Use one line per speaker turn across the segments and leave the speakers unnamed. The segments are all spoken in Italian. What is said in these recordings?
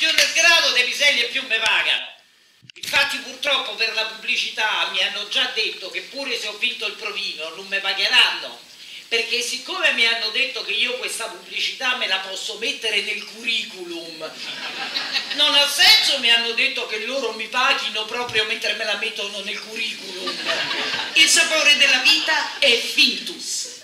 più ne sgrado dei piselli e più me pagano. Infatti purtroppo per la pubblicità mi hanno già detto che pure se ho vinto il provino non mi pagheranno. Perché siccome mi hanno detto che io questa pubblicità me la posso mettere nel curriculum, non ha senso mi hanno detto che loro mi paghino proprio mentre me la mettono nel curriculum. Il sapore della vita è fintus.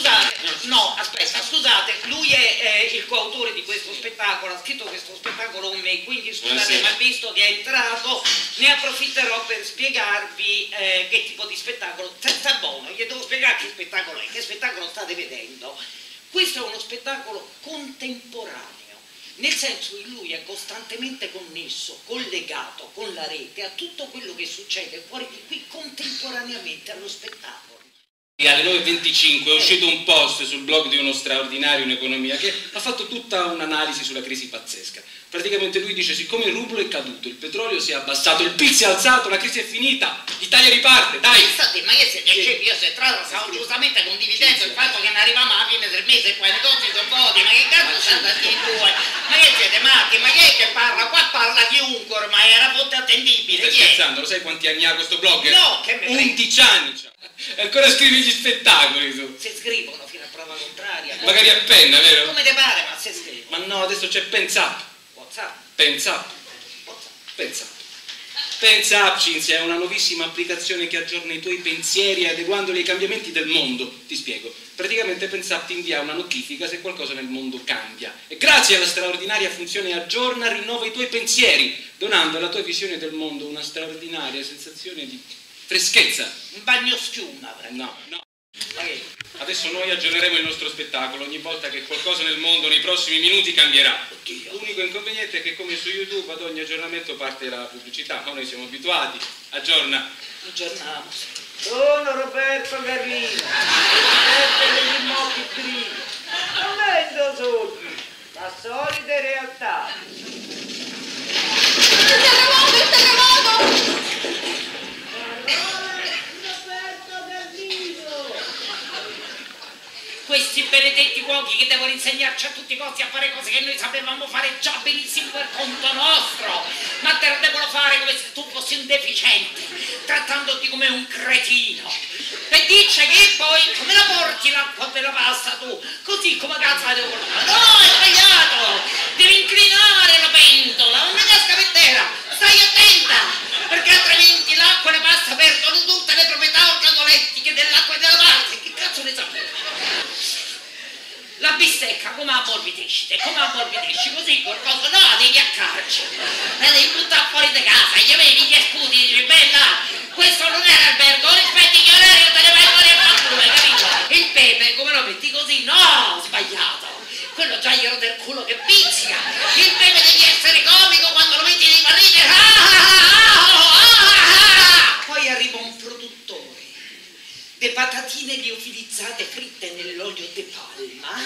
Scusate, no, aspetta, scusate, lui è, è il coautore di questo spettacolo, ha scritto questo spettacolo con me, quindi scusate, ma visto che è entrato, ne approfitterò per spiegarvi eh, che tipo di spettacolo. Sta buono, gli devo spiegare che spettacolo è, che spettacolo state vedendo. Questo è uno spettacolo contemporaneo. Nel senso che lui è costantemente connesso, collegato con la rete a tutto quello che succede fuori di qui contemporaneamente allo spettacolo.
Alle 9.25 è uscito un post sul blog di uno straordinario in economia che ha fatto tutta un'analisi sulla crisi pazzesca. Praticamente lui dice siccome il rublo è caduto, il petrolio si è abbassato, il PIL si è alzato, la crisi è finita, l'Italia riparte, dai!
Pensate, ma che siete scemi? Io sono entrato, stavo giustamente condividendo il fatto che ne arriviamo alla fine del mese e poi i negozi sono vuoti, ma che cazzo state a dire due? Ma che siete matti? Ma chi è che parla? Qua parla chiunque ormai, era fonte attendibile,
Stai scherzando, lo sai quanti anni ha questo blogger?
No, che me frega.
11 anni c'ha. E ancora scrivi gli spettacoli tu.
Se scrivono fino a prova contraria.
Magari a penna, vero?
Come te pare, ma se scrivono.
Ma no, adesso c'è PensaUp.
WhatsApp,
PensaUp.
WhatsApp.
PensaUp. PensaUp, Cinzia, è una nuovissima applicazione che aggiorna i tuoi pensieri adeguandoli ai cambiamenti del mondo. Ti spiego. Praticamente PensaUp ti invia una notifica se qualcosa nel mondo cambia. E grazie alla straordinaria funzione aggiorna, rinnova i tuoi pensieri, donando alla tua visione del mondo una straordinaria sensazione di freschezza.
Un bagno schiuma,
No, no.
che?
Adesso noi aggiorneremo il nostro spettacolo ogni volta che qualcosa nel mondo nei prossimi minuti cambierà. L'unico inconveniente è che come su YouTube ad ogni aggiornamento parte la pubblicità, ma noi siamo abituati. Aggiorna.
Aggiorniamo. Sono Roberto Garrino, presidente degli immobili primi. Non vendo sogni, ma solide realtà.
Il terremoto, il terremoto!
Roberto Garrino! Questi benedetti uomini che devono insegnarci a tutti i costi a fare cose che noi sapevamo fare già benissimo per conto nostro, ma te lo devono fare come se tu fossi un deficiente, trattandoti come un cretino. E dice che poi come la porti l'acqua per la pasta tu? Così come cazzo la devo portare? No, è sbagliato! Devi inclinare la pentola, non mi casca per terra, stai attenta! Perché altrimenti l'acqua e la pasta perdono tutte le proprietà organolettiche dell'acqua e della pasta. Che cazzo ne sapete? La bistecca come ammorbidisci? Come ammorbidisci? Così col coso? No, devi accarci. La devi buttare fuori di casa, gli avevi gli scudi, dici bella, questo non era albergo, rispetti gli orari e te ne fuori a fanculo, capito? Il pepe come lo metti così? No, sbagliato. Quello già glielo del culo che pizzica. Il pepe devi essere comico quando lo metti nei barili. Ah, ah, ah, ah, ah. Poi arriva un produttore le patatine liofilizzate fritte palma,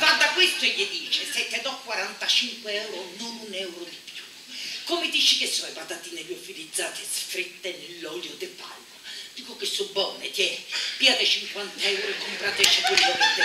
va da questo e gli dice se te do 45 euro non un euro di più. Come dici che sono le patatine liofilizzate fritte nell'olio di palma? Dico che sono buone, tiè, piate 50 euro e comprateci quello che